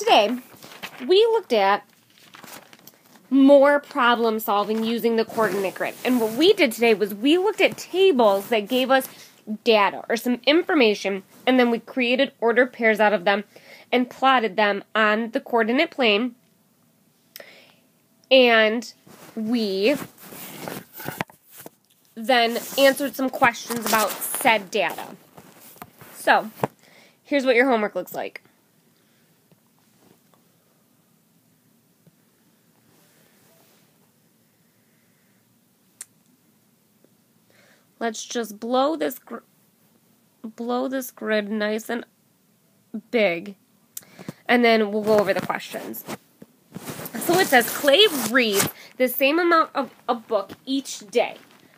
today we looked at more problem solving using the coordinate grid. And what we did today was we looked at tables that gave us data or some information, and then we created ordered pairs out of them and plotted them on the coordinate plane. And we then answered some questions about said data. So, here's what your homework looks like. Let's just blow this blow this grid nice and big. And then we'll go over the questions. So it says Clay reads the same amount of a book each day.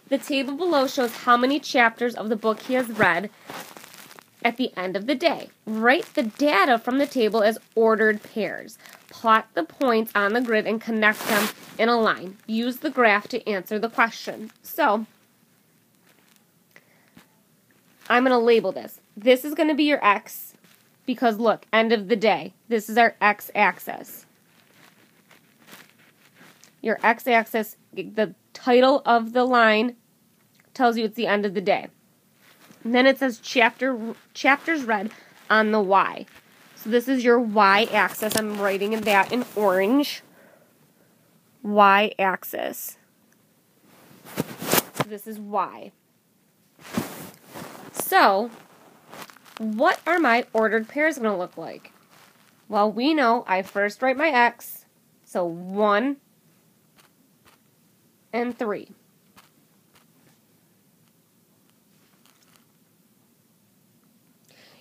The table below shows how many chapters of the book he has read at the end of the day. Write the data from the table as ordered pairs. Plot the points on the grid and connect them in a line. Use the graph to answer the question. So, I'm going to label this. This is going to be your X because look, end of the day. This is our X axis. Your X axis, the title of the line tells you it's the end of the day. And then it says chapter chapters read on the Y. So this is your Y axis. I'm writing that in orange. Y axis. So this is Y. So, what are my ordered pairs going to look like? Well, we know I first write my X, so 1 and 3.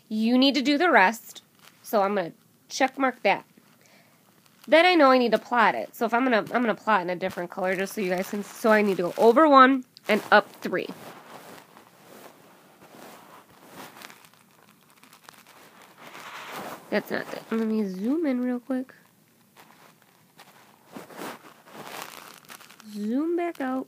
You need to do the rest, so I'm going to check mark that. Then I know I need to plot it. So if I'm going to I'm going to plot in a different color just so you guys can so I need to go over 1 and up 3. That's not it. Let me zoom in real quick. Zoom back out.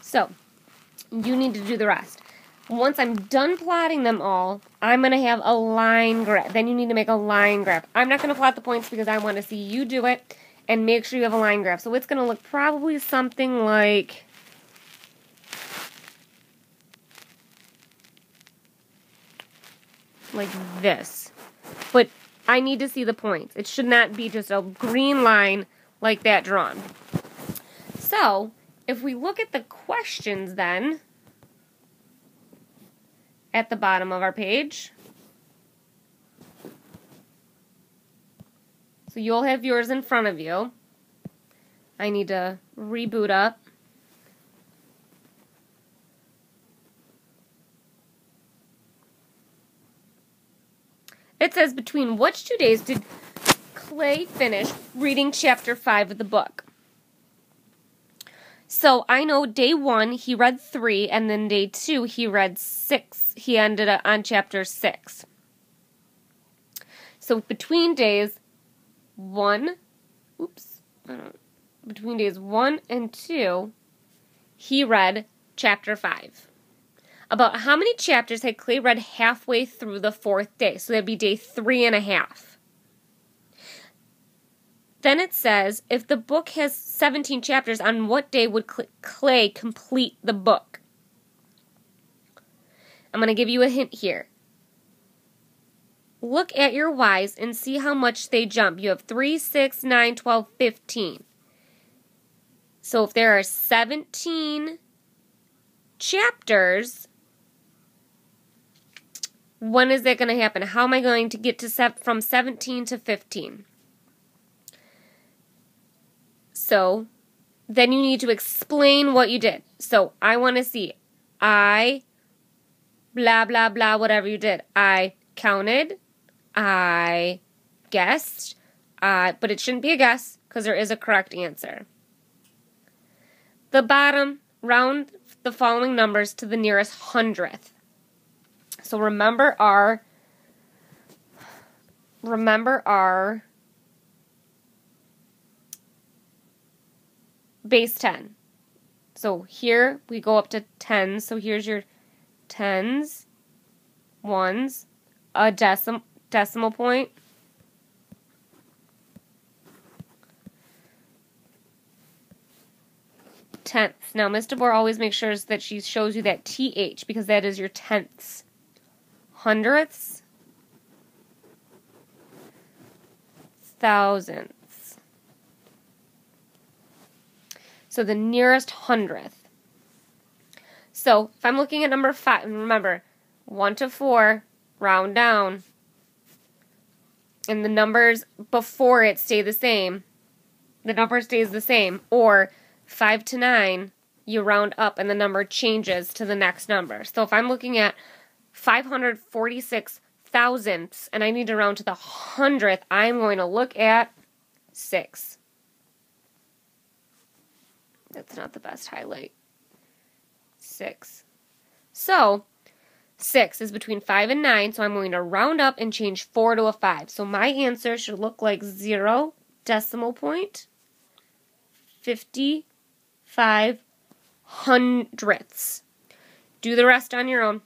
So, you need to do the rest. Once I'm done plotting them all, I'm going to have a line graph. Then you need to make a line graph. I'm not going to plot the points because I want to see you do it and make sure you have a line graph. So it's going to look probably something like like this. But I need to see the points. It should not be just a green line like that drawn. So, if we look at the questions then, at the bottom of our page. So you'll have yours in front of you. I need to reboot up. It says between which two days did Clay finish reading chapter 5 of the book? So I know day one he read three, and then day two he read six. He ended up on chapter six. So between days one, oops, between days one and two, he read chapter five. About how many chapters had Clay read halfway through the fourth day? So that'd be day three and a half. Then it says, if the book has 17 chapters, on what day would Clay complete the book? I'm going to give you a hint here. Look at your Y's and see how much they jump. You have 3, 6, 9, 12, 15. So if there are 17 chapters, when is that going to happen? How am I going to get to from 17 to 15? So then you need to explain what you did. So I want to see I blah blah blah whatever you did. I counted, I guessed, uh, but it shouldn't be a guess because there is a correct answer. The bottom round the following numbers to the nearest hundredth. So remember our remember our base 10. So here we go up to tens. So here's your tens, ones, a decim decimal point, tenths. Now, Miss DeBoer always makes sure that she shows you that TH because that is your tenths. Hundredths, thousandths. So the nearest hundredth. So if I'm looking at number five, and remember, one to four, round down, and the numbers before it stay the same. The number stays the same. Or 5 to 9, you round up and the number changes to the next number. So if I'm looking at 546 thousandths and I need to round to the hundredth, I'm going to look at 6. That's not the best highlight. 6. So, 6 is between 5 and 9, so I'm going to round up and change 4 to a 5. So my answer should look like 0 decimal point fifty five hundredths. Do the rest on your own.